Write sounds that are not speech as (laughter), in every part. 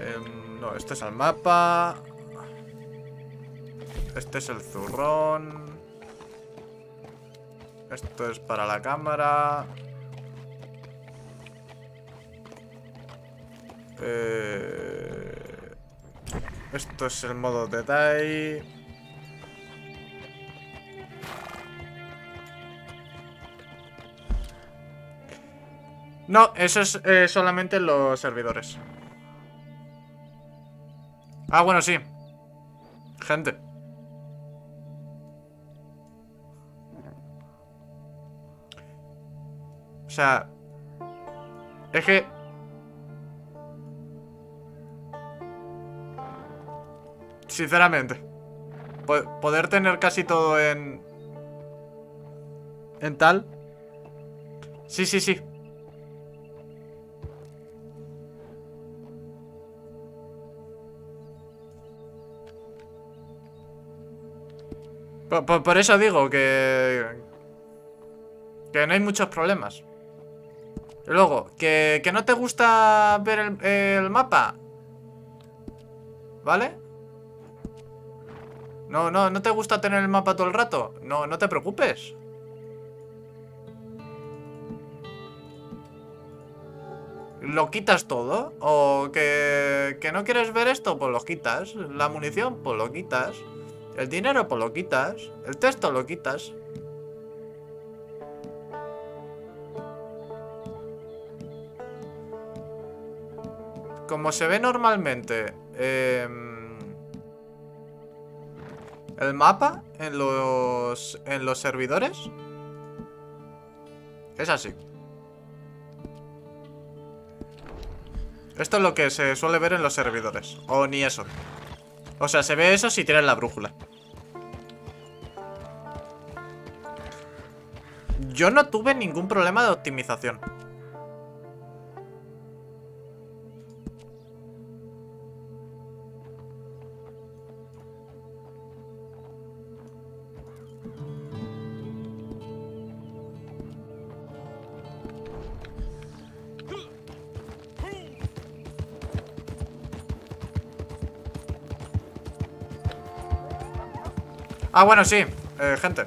Em, no, este es el mapa. Este es el zurrón. Esto es para la cámara. Eh, esto es el modo detalle. No, eso es eh, solamente los servidores. Ah, bueno, sí. Gente. O sea... Es que... Sinceramente. poder tener casi todo en... En tal. Sí, sí, sí. Por, eso digo que... Que no hay muchos problemas. luego, que, no te gusta ver el, el mapa. ¿Vale? No, no, no te gusta tener el mapa todo el rato. No, no te preocupes. ¿Lo quitas todo? ¿O que, que no quieres ver esto? Pues lo quitas. ¿La munición? Pues lo quitas. El dinero pues lo quitas. El texto lo quitas. Como se ve normalmente em, el mapa en los, en los servidores es así. Esto es lo que se suele ver en los servidores. O ni eso. O sea, se ve eso si tienes la brújula. Yo no tuve ningún problema de optimización. Ah, bueno, sí. Eh, gente.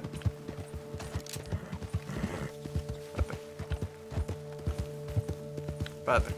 Espérate.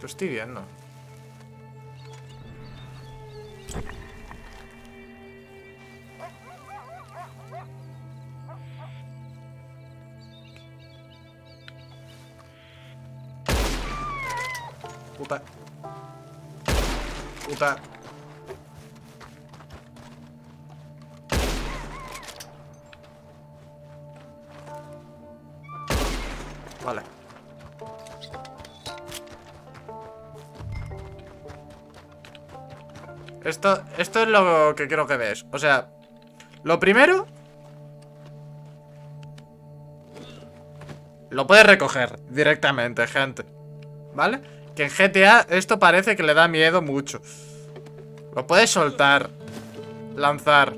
Lo estoy viendo. Esto, esto es lo que quiero que veas. O sea, lo primero... Lo puedes recoger directamente, gente. ¿Vale? Que en GTA esto parece que le da miedo mucho. Lo puedes soltar. Lanzar.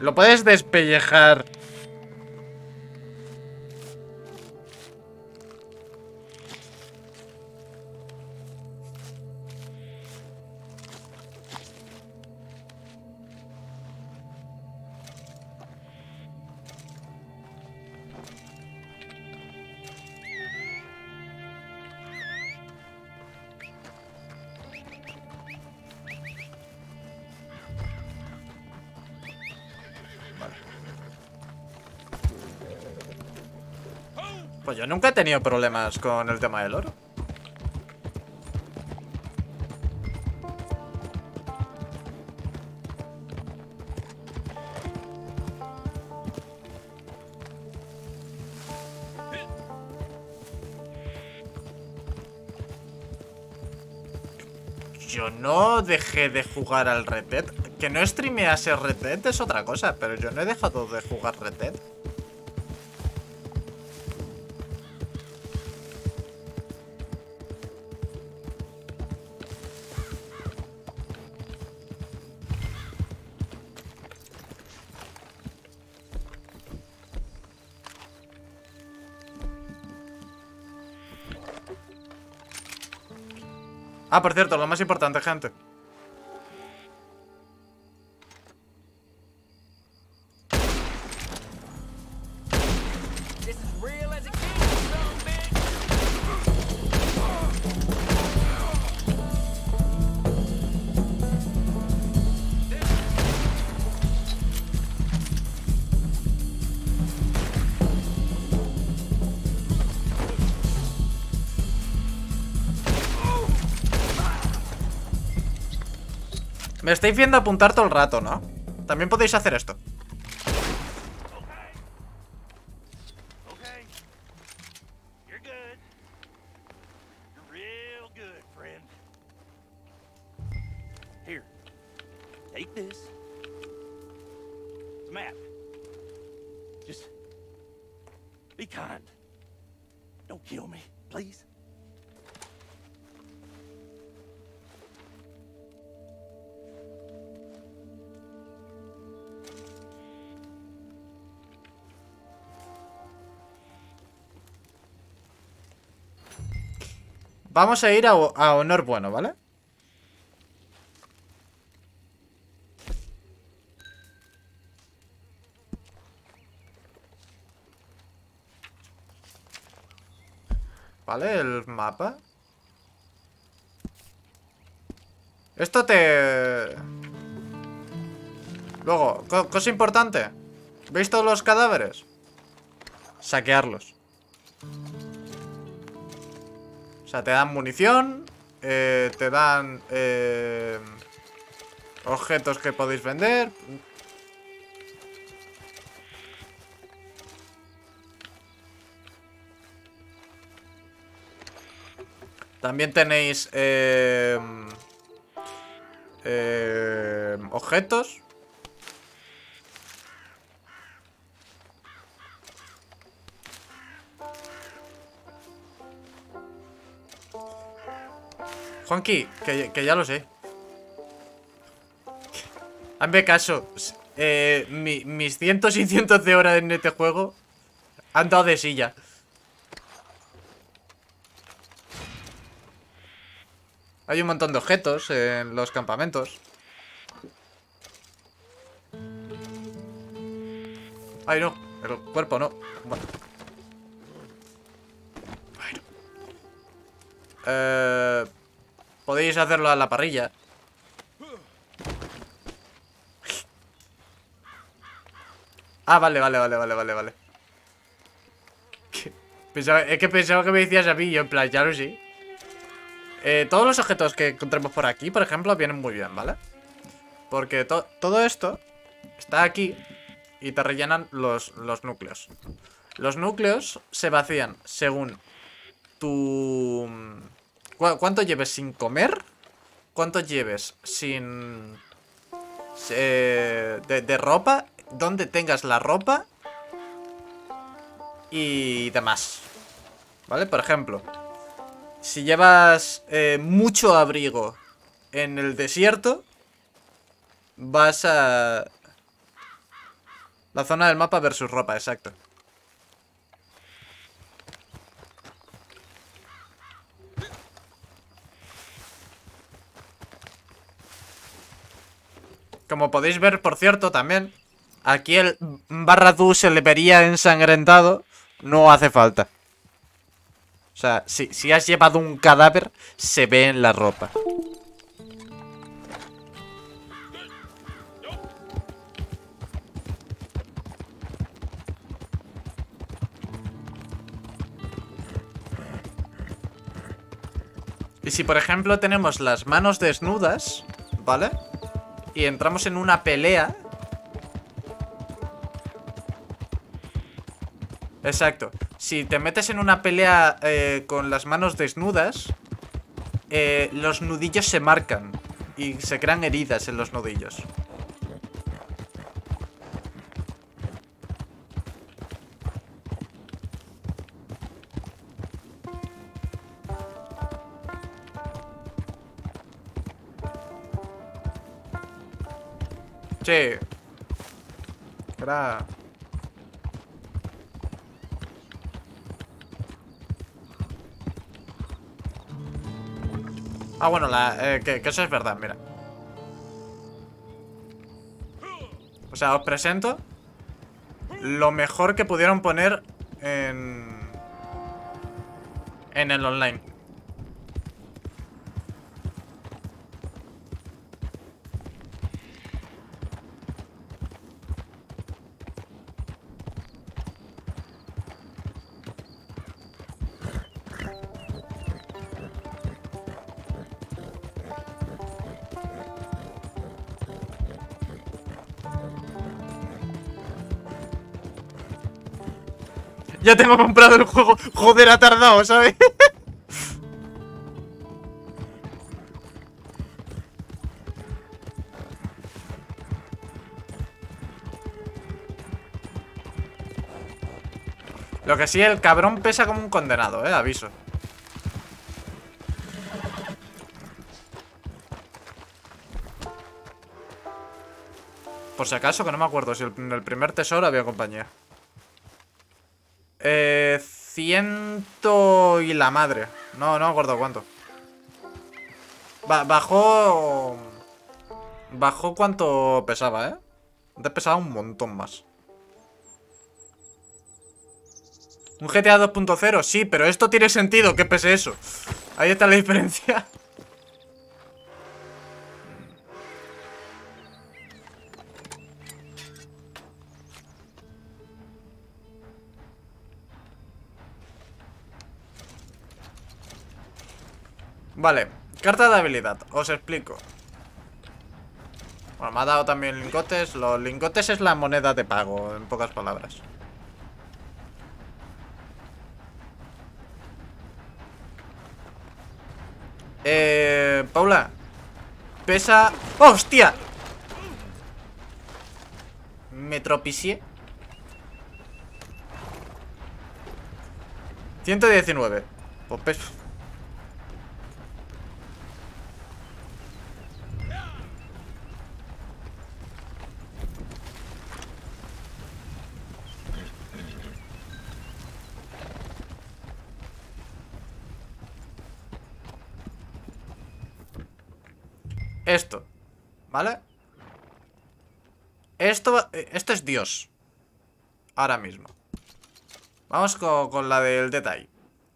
Lo puedes despellejar. Nunca he tenido problemas con el tema del oro. yo no dejé de jugar al Red Dead. Que no streamease Red Dead es otra cosa, pero yo no he dejado de jugar Red Dead. Ah, por cierto, lo más importante, gente. Me estáis viendo apuntar todo el rato, ¿no? También podéis hacer esto. Vamos a ir a, honor bueno, ¿vale? Vale, el mapa. Esto te... Luego, co- cosa importante. ¿Veis todos los cadáveres? Saquearlos. Sea, te dan munición, eh, te dan eh, objetos que podéis vender. También tenéis eh, objetos. Juanqui, que, ya lo sé. Hazme caso. eh, mi- mis cientos y cientos de horas en este juego han dado de silla. Hay un montón de objetos en los campamentos. Ay, no. El cuerpo no. Bueno. Bueno. Eh, podéis hacerlo a la parrilla. Ah, vale, vale, vale, vale, vale, vale. Es que pensaba que me decías a mí, yo en plan, ya lo sé. Eh, todos los objetos que encontremos por aquí, por ejemplo, vienen muy bien, ¿vale? Porque to- todo esto está aquí y te rellenan los, los núcleos. Los núcleos se vacían según tu... ¿Cu- ¿Cuánto lleves sin comer? ¿Cuánto lleves sin... eh, de, de ropa? ¿Dónde tengas la ropa? Y demás. ¿Vale? Por ejemplo, si llevas eh, mucho abrigo en el desierto, vas a... La zona del mapa versus ropa, exacto. Como podéis ver, por cierto, también, aquí el barra se le vería ensangrentado, no hace falta. O sea, si, si has llevado un cadáver, se ve en la ropa. Y si por ejemplo tenemos las manos desnudas, ¿vale? Y entramos en una pelea. Exacto. Si te metes en una pelea eh, con las manos desnudas, eh, los nudillos se marcan y se crean heridas en los nudillos. Era... Ah, bueno, la, eh, que, que eso es verdad, mira. O sea, os presento lo mejor que pudieron poner en... En el online. Ya tengo comprado el juego. Joder, ha tardado, ¿sabes? Lo que sí, el cabrón pesa como un condenado, eh, aviso. Por si acaso, que no me acuerdo si en el primer tesoro había compañía. Eh, ciento y la madre. No, no me acuerdo cuánto. Ba- bajó... Bajó cuánto pesaba, ¿eh? Antes pesaba un montón más. Un GTA 2.0, sí, pero esto tiene sentido que pese eso. Ahí está la diferencia. Vale, carta de habilidad, os explico. Bueno, me ha dado también lingotes. Los lingotes es la moneda de pago, en pocas palabras. Eh, Paula. Pesa... ¡Hostia! Me tropicié. 119. Pues pesa... Esto. ¿Vale? Esto, es Dios. Ahora mismo. Vamos con, con la del detalle.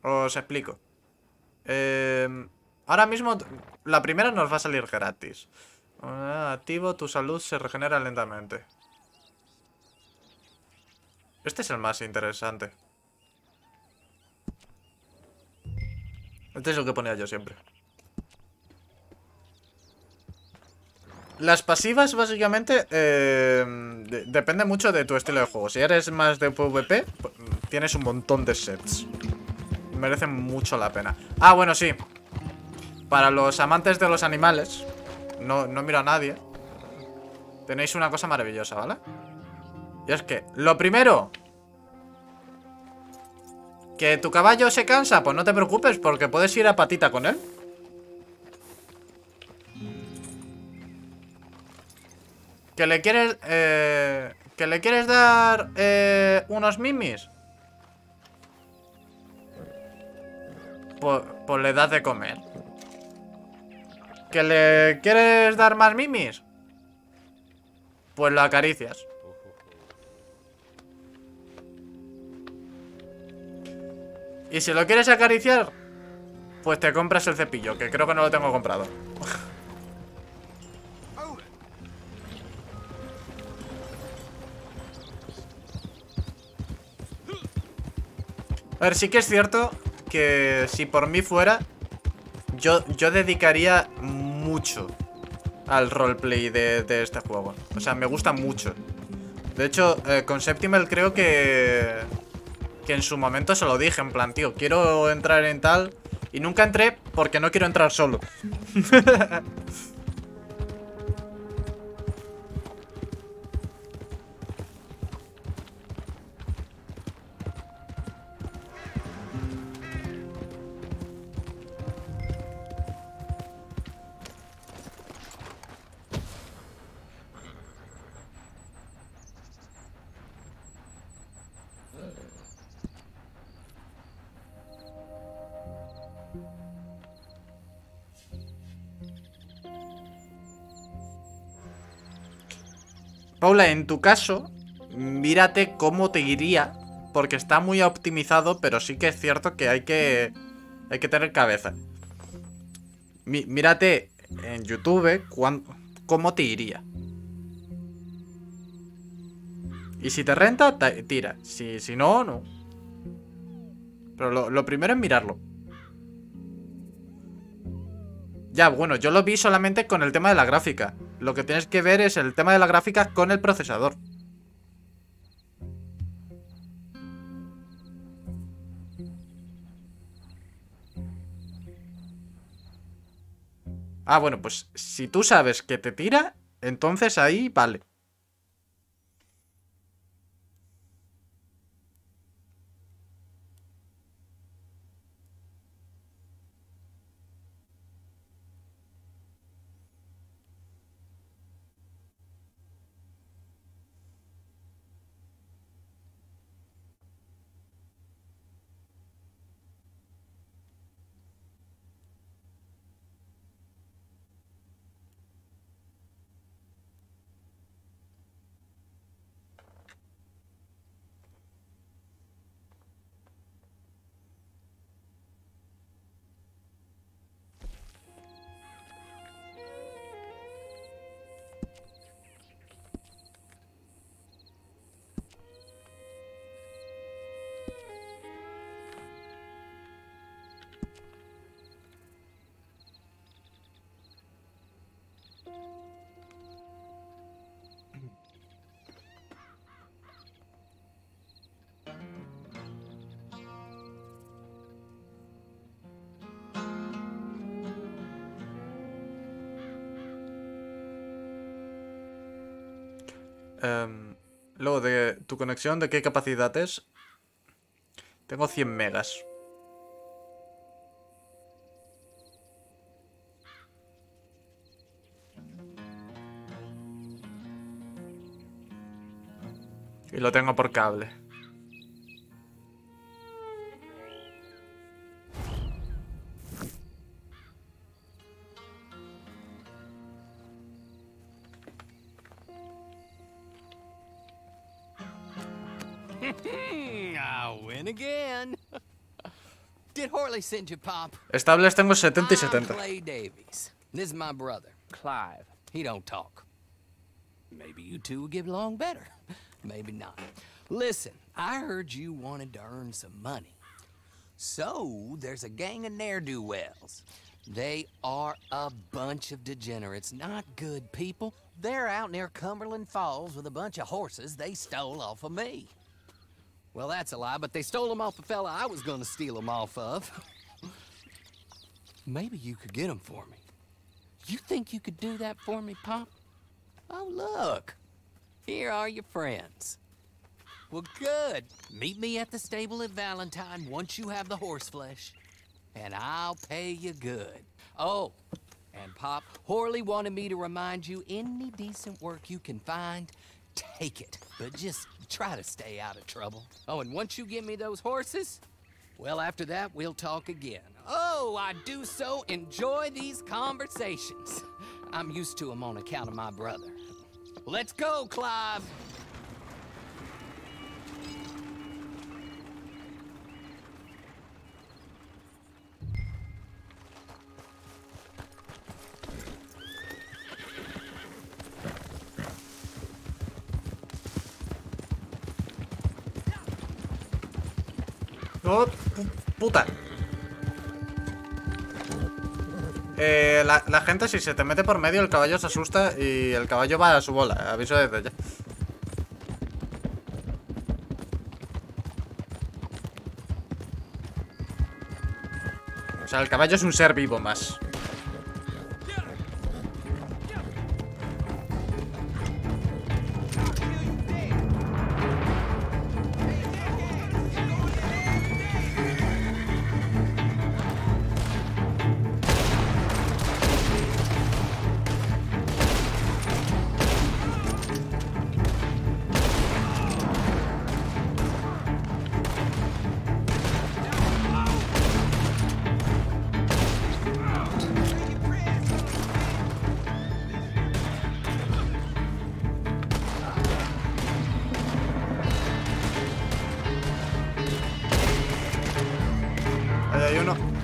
Os explico. Eh, ahora mismo, la primera nos va a salir gratis. Ah, activo, tu salud se regenera lentamente. Este es el más interesante. Este es lo que ponía yo siempre. Las pasivas, básicamente, eh, de- depende mucho de tu estilo de juego. Si eres más de PvP, pues, tienes un montón de sets. Merecen mucho la pena. Ah, bueno, sí. Para los amantes de los animales, no, no miro a nadie, tenéis una cosa maravillosa, ¿vale? Y es que, lo primero... Que tu caballo se cansa, pues no te preocupes, porque puedes ir a patita con él. Que le quieres... eh, que le quieres dar eh, unos mimis. Pues, pues le das de comer. Que le quieres dar más mimis. Pues lo acaricias. Y si lo quieres acariciar, pues te compras el cepillo, que creo que no lo tengo comprado. (laughs) A ver, sí que es cierto que si por mí fuera, yo, yo dedicaría mucho al roleplay de, este juego. O sea, me gusta mucho. De hecho, eh, con Septimal creo que... Que en su momento se lo dije, en plan, tío, quiero entrar en tal... Y nunca entré porque no quiero entrar solo. (laughs) Paula, en tu caso, mírate cómo te iría. Porque está muy optimizado, pero sí que es cierto que hay que. Hay que tener cabeza. Mírate en YouTube cuán- cómo te iría. Y si te renta, ta- tira. Si, si no, no. Pero lo, lo primero es mirarlo. Ya, bueno, yo lo vi solamente con el tema de la gráfica. Lo que tienes que ver es el tema de la gráfica con el procesador. Ah, bueno, pues si tú sabes que te tira, entonces ahí vale. Em, luego de tu conexión, ¿de qué capacidad es? Tengo 100 megas. Y lo tengo por cable. Did Horley send you, Pop? Estables tengo 70 y I'm 70. Clay Davies. This is my brother. Clive. He don't talk. Maybe you two will get along better. Maybe not. Listen, I heard you wanted to earn some money. So, there's a gang of ne'er-do-wells. They are a bunch of degenerates, not good people. They're out near Cumberland Falls with a bunch of horses they stole off of me. Well, that's a lie, but they stole them off the fella I was gonna steal them off of. (laughs) Maybe you could get them for me. You think you could do that for me, Pop? Oh, look. Here are your friends. Well, good. Meet me at the stable at Valentine once you have the horse flesh. And I'll pay you good. Oh, and Pop, Horley wanted me to remind you any decent work you can find, take it. But just try to stay out of trouble. Oh, and once you give me those horses, well, after that, we'll talk again. Oh, I do so enjoy these conversations. I'm used to 'em on account of my brother. Let's go, Clive. ¡Oh, pu- puta! Eh, la gente si se te mete por medio el caballo se asusta y el caballo va a su bola, aviso desde ya. O sea, el caballo es un ser vivo más. Ahí hay uno.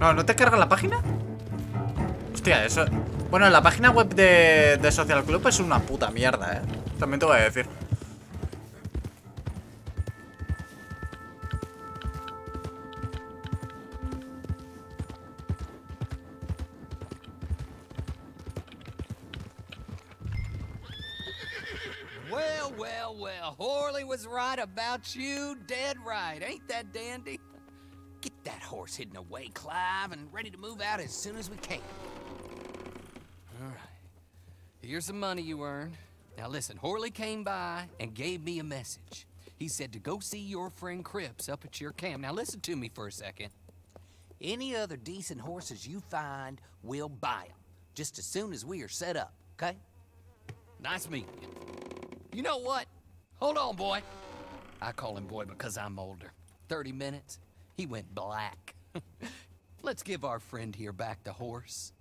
No, ¿no te carga la página? Hostia, eso... Bueno, la página web de, de Social Club es una puta mierda, ¿eh? También te voy a decir. Well, well, well. Horley was right about you. Dead right. Ain't that dandy? Horse hidden away, Clive, and ready to move out as soon as we can. All right. Here's the money you earned. Now listen, Horley came by and gave me a message. He said to go see your friend Cripps up at your camp. Now listen to me for a second. Any other decent horses you find, we'll buy them. Just as soon as we are set up, okay? Nice meeting you. You know what? Hold on, boy. I call him boy because I'm older. 30 minutes, he went black. (laughs) Let's give our friend here back the horse.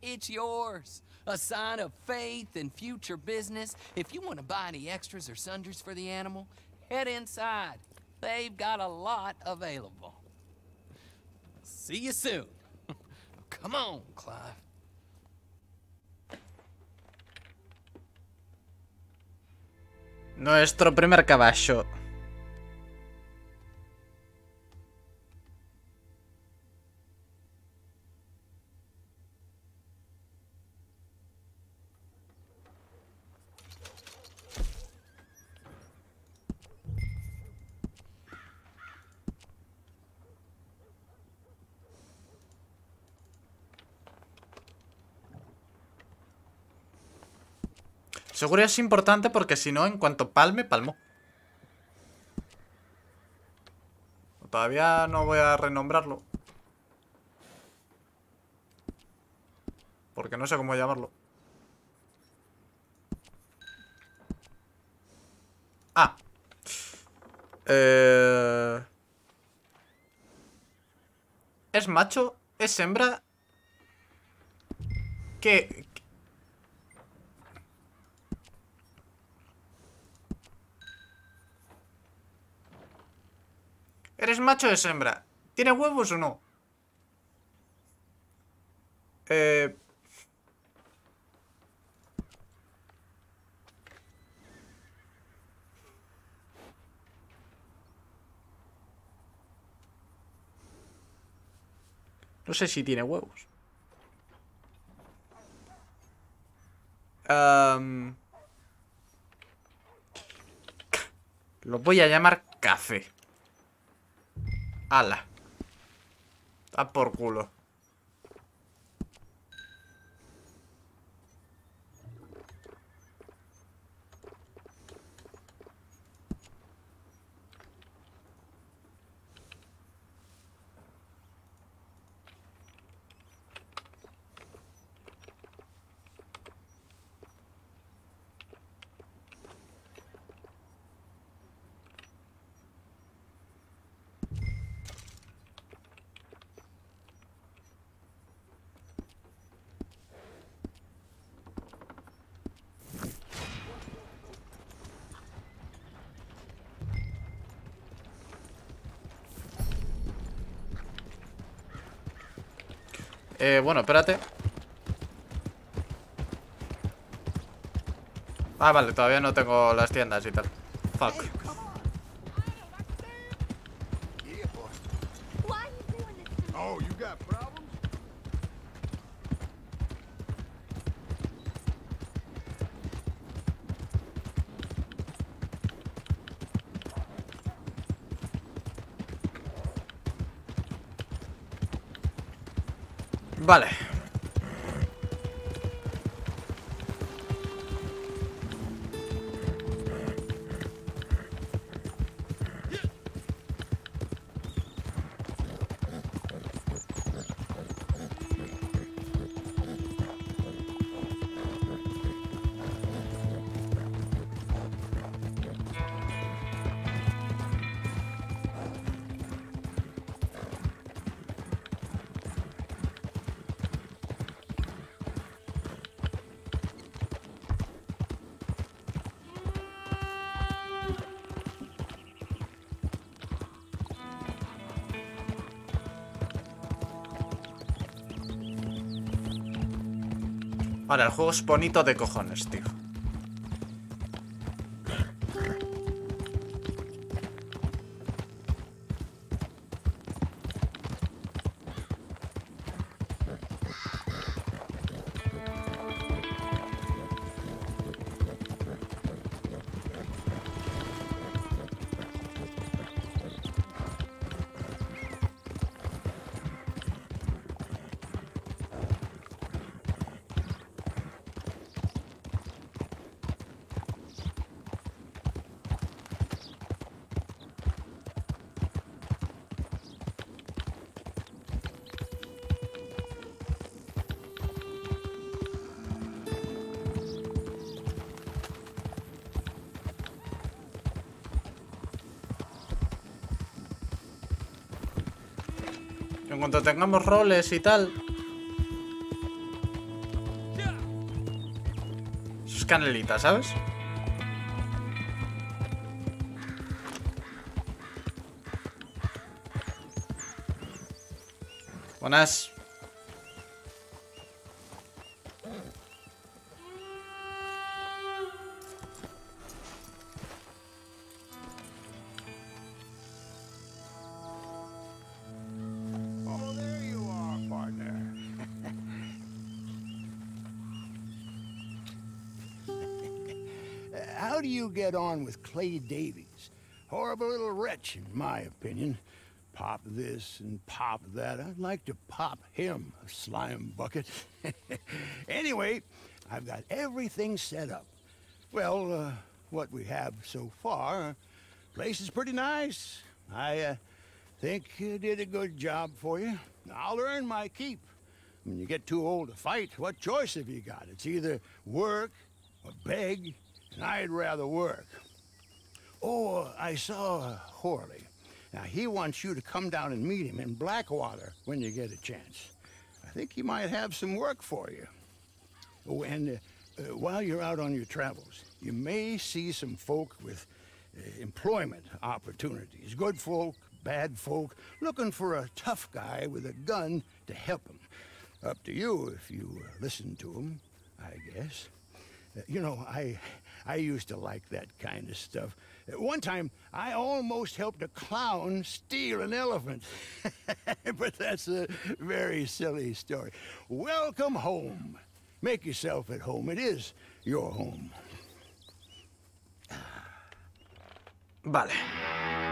It's yours. A sign of faith and future business. If you want to buy any extras or sundries for the animal, head inside. They've got a lot available. See you soon. (laughs) Come on, Clive. Nuestro primer caballo. Seguro es importante porque si no, en cuanto palme, palmó. Todavía no voy a renombrarlo. Porque no sé cómo llamarlo. Ah. Eh... ¿Es macho? ¿Es hembra? ¿Qué? ¿Eres macho o es hembra? ¿Tiene huevos o no? Eh... No sé si tiene huevos. Am, Lo voy a llamar café. Ala. A por culo. Eh, bueno, espérate. Ah, vale, todavía no tengo las tiendas y tal. Fuck. Why are you doing this to me? Oh, you got problems? Vale. Vale, el juego es bonito de cojones, tío. Cuanto tengamos roles y tal. Eso es canelita, ¿sabes? Buenas. On with Clay Davies? Horrible little wretch, in my opinion. Pop this and pop that. I'd like to pop him, a slime bucket. (laughs) anyway, I've got everything set up. Well, uh, what we have so far, place is pretty nice. I uh, think you did a good job for you. I'll earn my keep. When you get too old to fight, what choice have you got? It's either work or beg, I'd rather work. Oh, I saw Horley. Now, he wants you to come down and meet him in Blackwater when you get a chance. I think he might have some work for you. Oh, and uh, uh, while you're out on your travels, you may see some folk with uh, employment opportunities. Good folk, bad folk, looking for a tough guy with a gun to help them. Up to you if you uh, listen to them, I guess. Uh, you know, I I used to like that kind of stuff. Uh, One time, I almost helped a clown steal an elephant. (laughs) but that's a very silly story. Welcome home. Make yourself at home. It is your home. Vale.